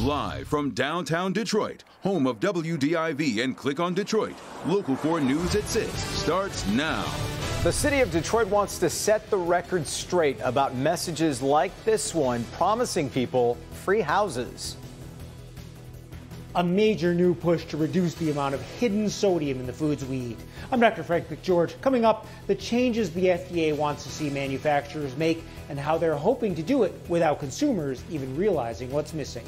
Live from downtown Detroit, home of WDIV and Click on Detroit, Local 4 News at 6 starts now. The city of Detroit wants to set the record straight about messages like this one promising people free houses. A major new push to reduce the amount of hidden sodium in the foods we eat. I'm Dr. Frank McGeorge. Coming up, the changes the FDA wants to see manufacturers make and how they're hoping to do it without consumers even realizing what's missing.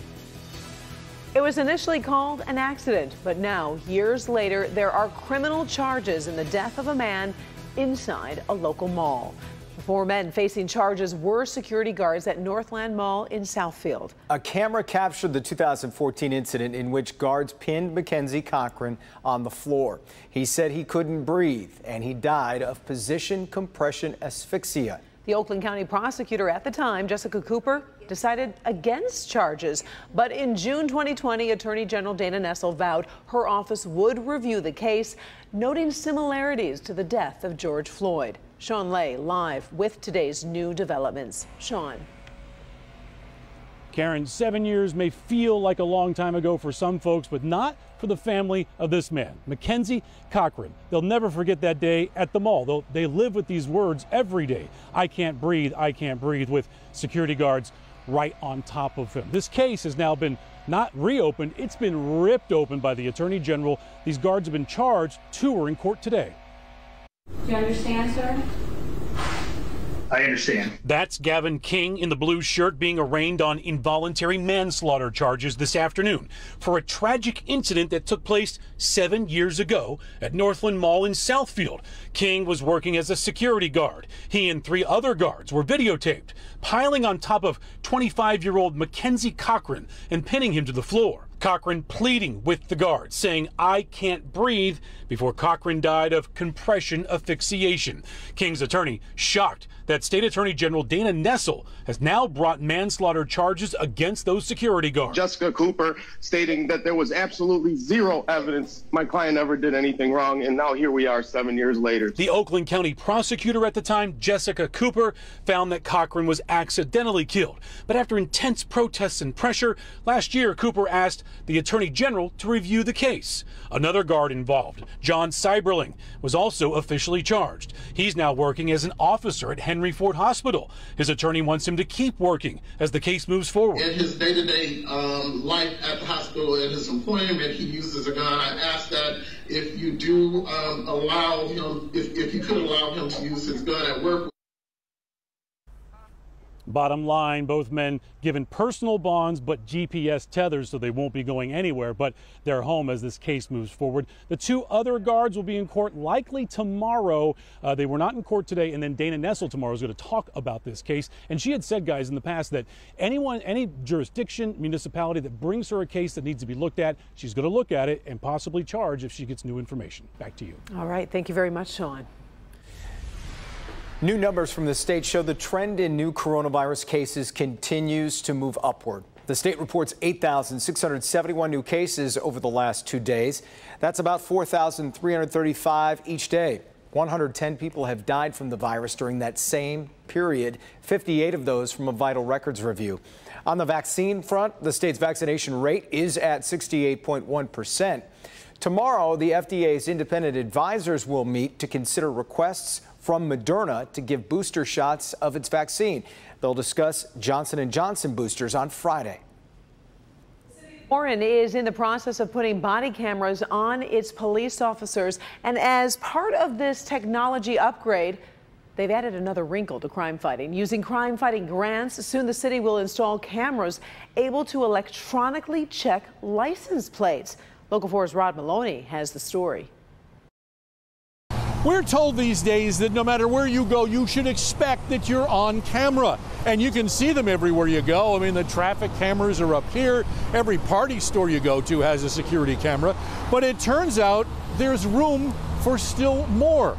It was initially called an accident, but now, years later, there are criminal charges in the death of a man inside a local mall. The four men facing charges were security guards at Northland Mall in Southfield. A camera captured the 2014 incident in which guards pinned McKenzie Cochran on the floor. He said he couldn't breathe and he died of position compression asphyxia. The Oakland County prosecutor at the time, Jessica Cooper, decided against charges. But in June 2020, Attorney General Dana Nessel vowed her office would review the case, noting similarities to the death of George Floyd. Shawn Ley live with today's new developments. Shawn. Karen, seven years may feel like a long time ago for some folks, but not for the family of this man, McKenzie Cochran. They'll never forget that day at the mall. They'll, they live with these words every day I can't breathe, I can't breathe, with security guards right on top of him. This case has now been not reopened, it's been ripped open by the Attorney General. These guards have been charged. Two are in court today. Do you understand, sir? I understand. That's Gavin King in the blue shirt being arraigned on involuntary manslaughter charges this afternoon for a tragic incident that took place seven years ago at Northland Mall in Southfield. King was working as a security guard. He and three other guards were videotaped, piling on top of 25 year old McKenzie Cochran and pinning him to the floor. Cochran pleading with the guards, saying, I can't breathe, before Cochran died of compression asphyxiation. King's attorney shocked that State Attorney General Dana Nessel has now brought manslaughter charges against those security guards. Jessica Cooper stating that there was absolutely zero evidence my client ever did anything wrong, and now here we are seven years later. The Oakland County prosecutor at the time, Jessica Cooper, found that Cochran was accidentally killed. But after intense protests and pressure, last year Cooper asked the Attorney General to review the case. Another guard involved, John Seiberling, was also officially charged. He's now working as an officer at Henry Ford Hospital. His attorney wants him to keep working as the case moves forward. In his day-to-day um, life at the hospital and his employment, he uses a gun. I ask that if you do um, allow him, if, if you could allow him to use his gun at work, Bottom line, both men given personal bonds but GPS tethers so they won't be going anywhere but their home as this case moves forward. The two other guards will be in court likely tomorrow. Uh, they were not in court today, and then Dana Nessel tomorrow is going to talk about this case. And she had said, guys, in the past that anyone, any jurisdiction, municipality that brings her a case that needs to be looked at, she's going to look at it and possibly charge if she gets new information. Back to you. All right. Thank you very much, Shawn. New numbers from the state show the trend in new coronavirus cases continues to move upward. The state reports 8,671 new cases over the last two days. That's about 4,335 each day. 110 people have died from the virus during that same period, 58 of those from a vital records review. On the vaccine front, the state's vaccination rate is at 68.1 percent. Tomorrow, the FDA's independent advisors will meet to consider requests from Moderna to give booster shots of its vaccine. They'll discuss Johnson & Johnson boosters on Friday. Warren is in the process of putting body cameras on its police officers. And as part of this technology upgrade, They've added another wrinkle to crime fighting. Using crime fighting grants, soon the city will install cameras able to electronically check license plates. Local 4's Rod Meloni has the story. We're told these days that no matter where you go, you should expect that you're on camera. And you can see them everywhere you go. I mean, the traffic cameras are up here. Every party store you go to has a security camera. But it turns out there's room for still more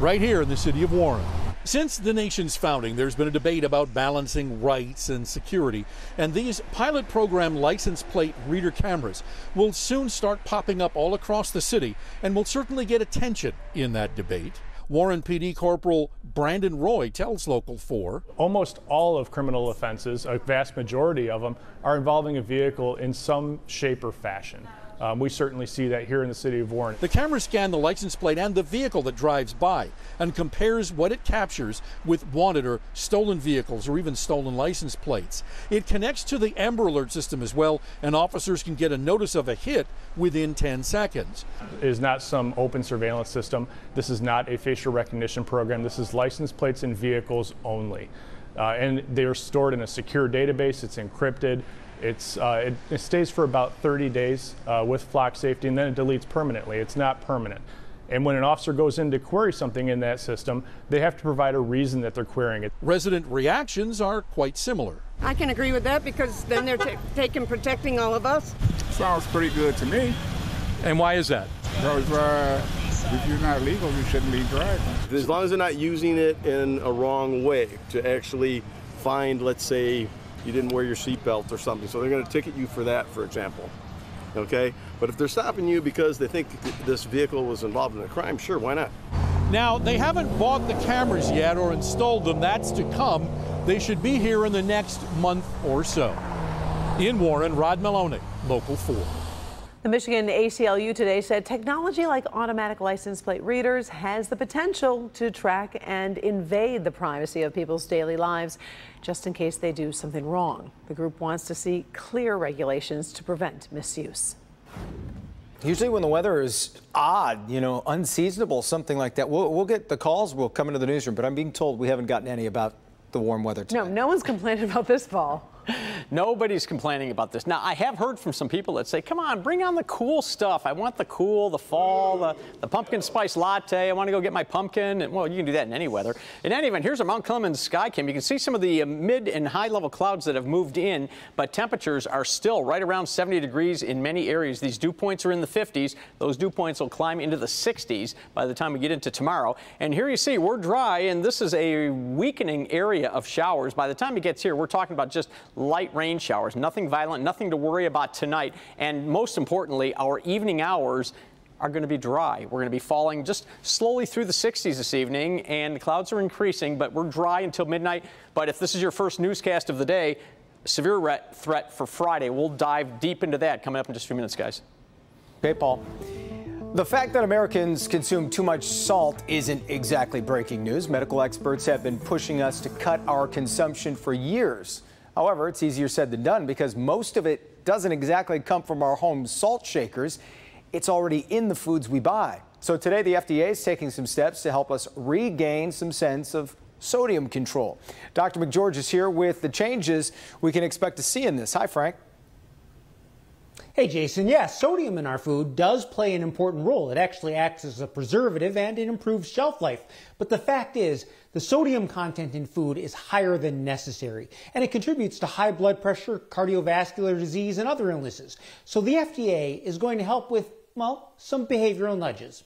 right here in the city of Warren. Since the nation's founding, there's been a debate about balancing rights and security, and these pilot program license plate reader cameras will soon start popping up all across the city and will certainly get attention in that debate. Warren PD Corporal Brandon Roy tells Local 4. Almost all of criminal offenses, a vast majority of them, are involving a vehicle in some shape or fashion. Um, we certainly see that here in the city of Warren. The cameras scan the license plate and the vehicle that drives by and compares what it captures with wanted or stolen vehicles or even stolen license plates. It connects to the Amber Alert system as well, and officers can get a notice of a hit within 10 seconds. It is not some open surveillance system. This is not a facial recognition program. This is license plates and vehicles only. Uh, and they are stored in a secure database. It's encrypted. It's, uh, it, it, stays for about 30 days uh, with flock safety and then it deletes permanently. It's not permanent. And when an officer goes in to query something in that system, they have to provide a reason that they're querying it. Resident reactions are quite similar. I can agree with that because then they're taking protecting all of us. Sounds pretty good to me. And why is that? Because uh, if you're not legal, you shouldn't be driving. As long as they're not using it in a wrong way to actually find, let's say, you didn't wear your seatbelt or something. So they're going to ticket you for that, for example. Okay? But if they're stopping you because they think this vehicle was involved in a crime, sure, why not? Now, they haven't bought the cameras yet or installed them. That's to come. They should be here in the next month or so. In Warren, Rod Meloni, Local 4. The Michigan ACLU today said technology like automatic license plate readers has the potential to track and invade the privacy of people's daily lives just in case they do something wrong. The group wants to see clear regulations to prevent misuse. Usually when the weather is odd, you know, unseasonable, something like that, we'll, we'll get the calls, we'll come into the newsroom, but I'm being told we haven't gotten any about the warm weather No, no one's complaining about this fall. Nobody's complaining about this. Now, I have heard from some people that say, come on, bring on the cool stuff. I want the cool, the fall, the, the pumpkin spice latte. I want to go get my pumpkin. And, well, you can do that in any weather. In any event, here's a Mount Clemens sky cam. You can see some of the uh, mid and high level clouds that have moved in, but temperatures are still right around 70 degrees in many areas. These dew points are in the 50s. Those dew points will climb into the 60s by the time we get into tomorrow. And here you see we're dry, and this is a weakening area of showers. By the time it gets here, we're talking about just light rain showers, nothing violent, nothing to worry about tonight. And most importantly, our evening hours are going to be dry. We're going to be falling just slowly through the 60s this evening, and the clouds are increasing, but we're dry until midnight. But if this is your first newscast of the day, severe threat for Friday. We'll dive deep into that coming up in just a few minutes, guys. Okay, Paul. The fact that Americans consume too much salt isn't exactly breaking news. Medical experts have been pushing us to cut our consumption for years. However, it's easier said than done because most of it doesn't exactly come from our home salt shakers. It's already in the foods we buy. So today, the FDA is taking some steps to help us regain some sense of sodium control. Dr. McGeorge is here with the changes we can expect to see in this. Hi, Frank. Hey, Jason. Yes, sodium in our food does play an important role. It actually acts as a preservative and it improves shelf life. But the fact is, the sodium content in food is higher than necessary, and it contributes to high blood pressure, cardiovascular disease, and other illnesses. So the FDA is going to help with, well, some behavioral nudges.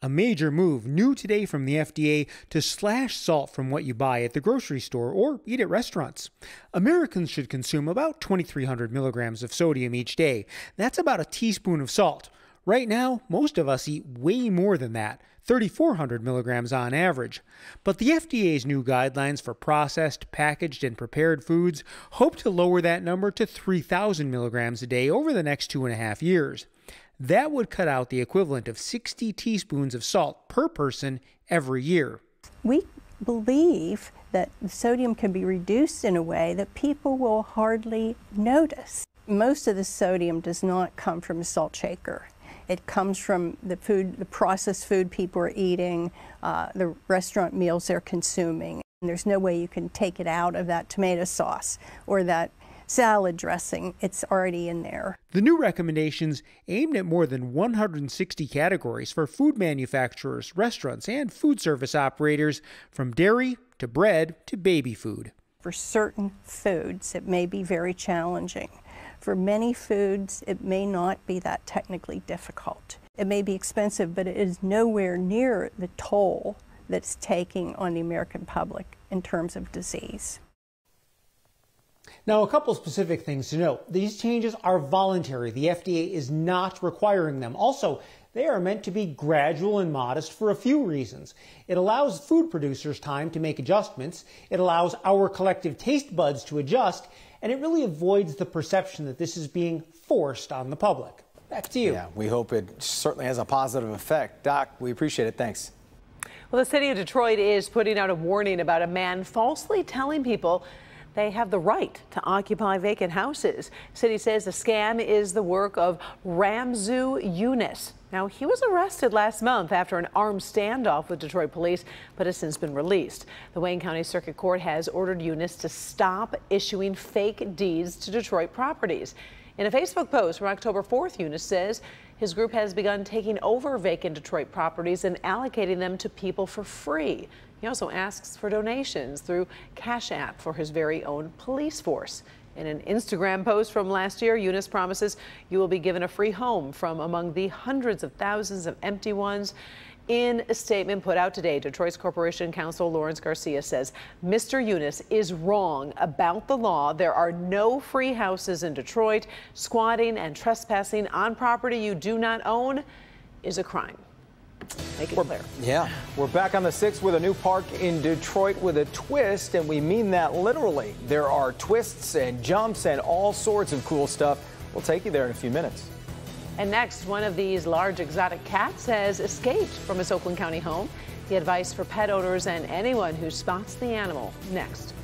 A major move new today from the FDA to slash salt from what you buy at the grocery store or eat at restaurants. Americans should consume about 2,300 milligrams of sodium each day. That's about a teaspoon of salt. Right now, most of us eat way more than that, 3,400 milligrams on average. But the FDA's new guidelines for processed, packaged, and prepared foods hope to lower that number to 3,000 milligrams a day over the next two and a half years. That would cut out the equivalent of 60 teaspoons of salt per person every year. We believe that sodium can be reduced in a way that people will hardly notice. Most of the sodium does not come from a salt shaker. It comes from the food, the processed food people are eating, uh, the restaurant meals they're consuming. And there's no way you can take it out of that tomato sauce or that salad dressing. It's already in there. The new recommendations aimed at more than 160 categories for food manufacturers, restaurants, and food service operators, from dairy to bread to baby food. For certain foods, it may be very challenging. For many foods, it may not be that technically difficult. It may be expensive, but it is nowhere near the toll that's taking on the American public in terms of disease. Now, a couple specific things to note. These changes are voluntary. The FDA is not requiring them. Also, They are meant to be gradual and modest for a few reasons. It allows food producers time to make adjustments, it allows our collective taste buds to adjust, and it really avoids the perception that this is being forced on the public. Back to you. Yeah, we hope it certainly has a positive effect. Doc, we appreciate it. Thanks. Well, the city of Detroit is putting out a warning about a man falsely telling people they have the right to occupy vacant houses. City says the scam is the work of Ramzu Yunus. Now, he was arrested last month after an armed standoff with Detroit police, but has since been released. The Wayne County Circuit Court has ordered Yunus to stop issuing fake deeds to Detroit properties. In a Facebook post from October 4th, Yunus says his group has begun taking over vacant Detroit properties and allocating them to people for free. He also asks for donations through Cash App for his very own police force. In an Instagram post from last year, Yunus promises you will be given a free home from among the hundreds of thousands of empty ones in a statement put out today, Detroit's Corporation Counsel Lawrence Garcia says Mr. Yunus is wrong about the law. There are no free houses in Detroit. Squatting and trespassing on property you do not own is a crime. Make it we're, clear. Yeah. We're back on the 6th with a new park in Detroit with a twist, and we mean that literally. There are twists and jumps and all sorts of cool stuff. We'll take you there in a few minutes. And next, one of these large exotic cats has escaped from his Oakland County home. The advice for pet owners and anyone who spots the animal next.